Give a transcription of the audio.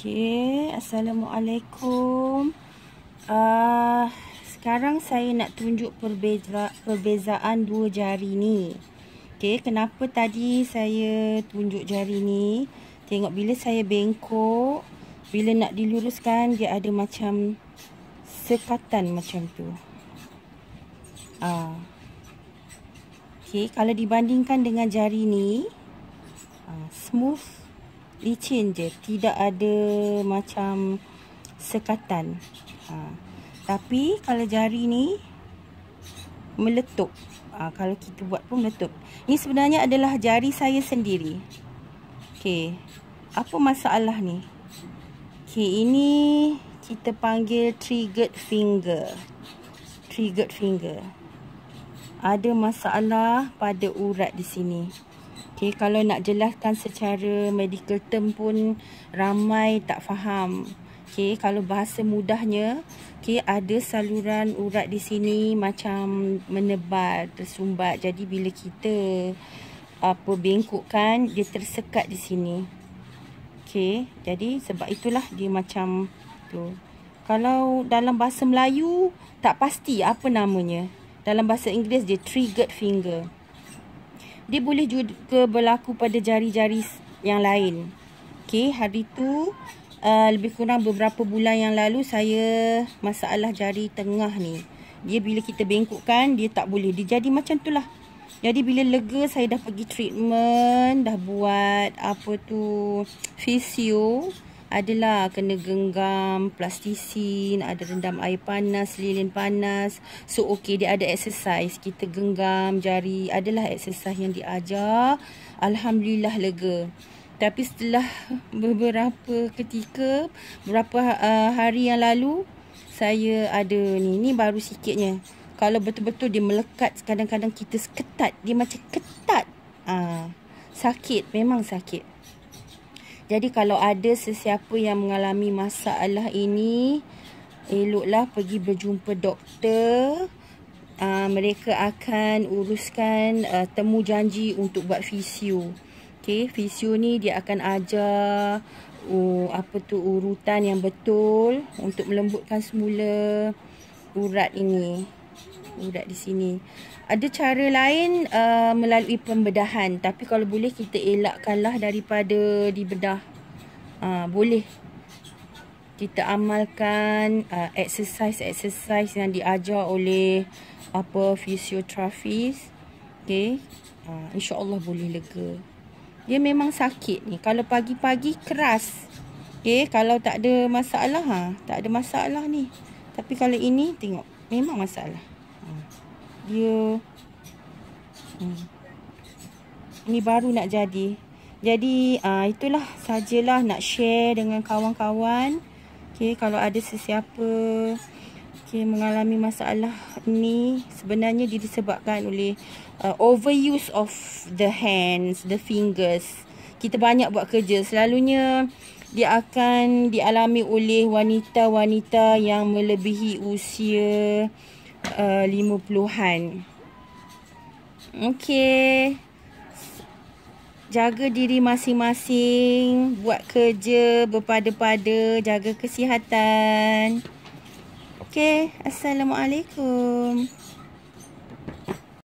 Okay, Assalamualaikum. Uh, Sekarang saya nak tunjuk perbeza perbezaan dua jari ni. Okay, kenapa tadi saya tunjuk jari ni? Tengok bila saya bengkok Bila nak diluruskan dia ada macam sekatan macam tu. Ah, uh, Okay, kalau dibandingkan dengan jari ni, uh, smooth licin je. Tidak ada macam sekatan. Ha. tapi kalau jari ni meletup. Ha, kalau kita buat pun meletup. Ni sebenarnya adalah jari saya sendiri. Okey apa masalah ni? Okey ini kita panggil triggered finger. Triggered finger ada masalah pada urat di sini Okay, kalau nak jelaskan secara medical term pun ramai tak faham. Okay, kalau bahasa mudahnya, okay, ada saluran urat di sini macam menebar, tersumbat. Jadi bila kita apa bengkokkan, dia tersekat di sini. Okay, jadi sebab itulah dia macam tu. Kalau dalam bahasa Melayu, tak pasti apa namanya. Dalam bahasa Inggeris, dia triggered finger dia boleh juga berlaku pada jari-jari yang lain. Okey, hari tu uh, lebih kurang beberapa bulan yang lalu saya masalah jari tengah ni. Dia bila kita bengkokkan, dia tak boleh. Dia jadi macam tu lah. Jadi bila lega saya dah pergi treatment, dah buat apa tu, fisio adalah kena genggam plastisin, ada rendam air panas, lilin panas. So okey dia ada exercise, kita genggam jari, adalah exercise yang diajar. Alhamdulillah lega. Tapi setelah beberapa ketika, beberapa uh, hari yang lalu, saya ada ni, ni baru sikitnya. Kalau betul-betul dia melekat, kadang-kadang kita ketat, dia macam ketat. Uh, sakit, memang sakit. Jadi kalau ada sesiapa yang mengalami masalah ini, eloklah pergi berjumpa doktor. Uh, mereka akan uruskan uh, temu janji untuk buat fisio. Okay, fisio ni dia akan ajar uh, apa tu urutan yang betul untuk melembutkan semula urat ini. Urat di sini. Ada cara lain uh, melalui pembedahan. Tapi kalau boleh kita elakkanlah daripada dibedah. Uh, boleh. Kita amalkan uh, exercise-exercise yang diajar oleh apa fisioterapis. Okay. Uh, InsyaAllah boleh lega. Dia memang sakit ni. Kalau pagi-pagi keras. Okay. Kalau tak ada masalah. Ha, tak ada masalah ni. Tapi kalau ini tengok. Memang masalah dia hmm. ni baru nak jadi. Jadi uh, itulah sajalah nak share dengan kawan-kawan. Okay, kalau ada sesiapa okay, mengalami masalah ni sebenarnya dia disebabkan oleh uh, overuse of the hands the fingers. Kita banyak buat kerja. Selalunya dia akan dialami oleh wanita-wanita yang melebihi usia uh, lima puluhan. Okay. Jaga diri masing-masing. Buat kerja berpada-pada. Jaga kesihatan. Okay. Assalamualaikum.